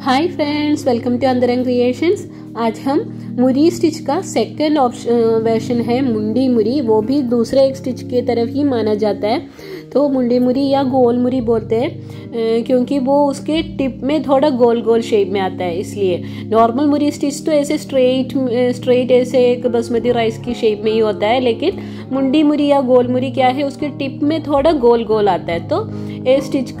Hi friends welcome to Andarang creations आज हम मुरी स्टिच का सेकंड ऑप्शन वर्शन है, मुंडी मुरी। वो भी दूसरे एक स्टिच के तरफ़ ही माना जाता है। तो मुंडी मुरी या गोल मुरी बोलते हैं क्योंकि वो उसके टिप में थोड़ा गोल गोल शेप में आता है, इसलिए। नॉर्मल मुरी स्टिच तो ऐसे स्ट्रेट स्ट्रेट ऐसे एक बासमती राइस की शेप में ही होता है, लेकिन मुंडी मुरी या गोल मुरी क्या है, उसके टिप में थोड़ा गोल गोल आता है। तो स्टिच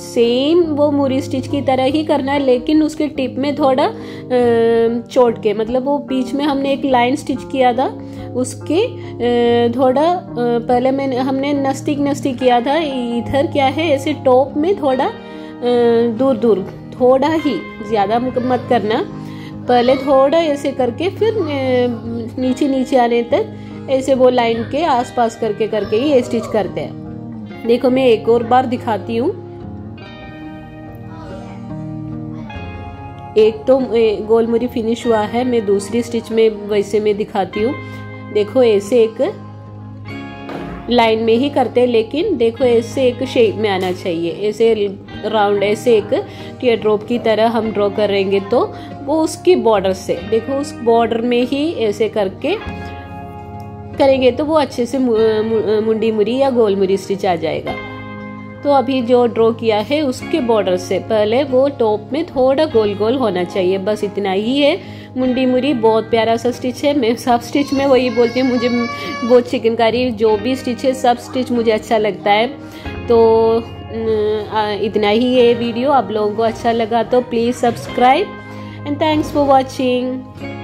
सेम वो मुरी स्टिच की तरह ही करना है, लेकिन उसके टिप में थोड़ा चोट के मतलब वो बीच में हमने एक लाइन स्टिच किया था, उसके थोड़ा पहले मैंने, हमने नस्तिक नस्तिक किया था, इधर क्या है, ऐसे टॉप में थोड़ा दूर दूर, थोड़ा ही, ज़्यादा मत करना, पहले थोड़ा ऐसे करके, फिर नीचे नीचे आने तक, ऐसे वो लाइन के आसपास करके करके ही स्टिच करते हैं। देखो, मैं एक और बार दिखाती हूँ। एक तो गोल फिनिश हुआ है, मैं दूसरी स्टिच में वैसे में दिखाती हूँ। देखो, ऐसे एक लाइन में ही करते लेकिन देखो, ऐसे एक शेप में आना चाहिए। ऐसे राउंड ऐसे एक टीयर ड्रॉप की तरह हम ड्रॉ करेंगे तो वो उसकी बॉर्डर से, देखो, उस बॉर्डर में ही ऐसे करके करेंगे तो वो अच्छे से मुंडी मुरी या गोल मुरी स्टिच आ जाएगा। तो अभी जो ड्रॉ किया है उसके बॉर्डर से पहले वो टॉप में थोड़ा गोल गोल होना चाहिए। बस इतना ही है। मुंडी मुरी बहुत प्यारा सा स्टिच है। मैं सब स्टिच में वही बोलती हूँ, मुझे बहुत चिकनकारी जो भी स्टिच है, सब स्टिच मुझे अच्छा लगता है। तो इतना ही है वीडियो। आप लोगों को अच्छा लगा तो please subscribe. And thanks for watching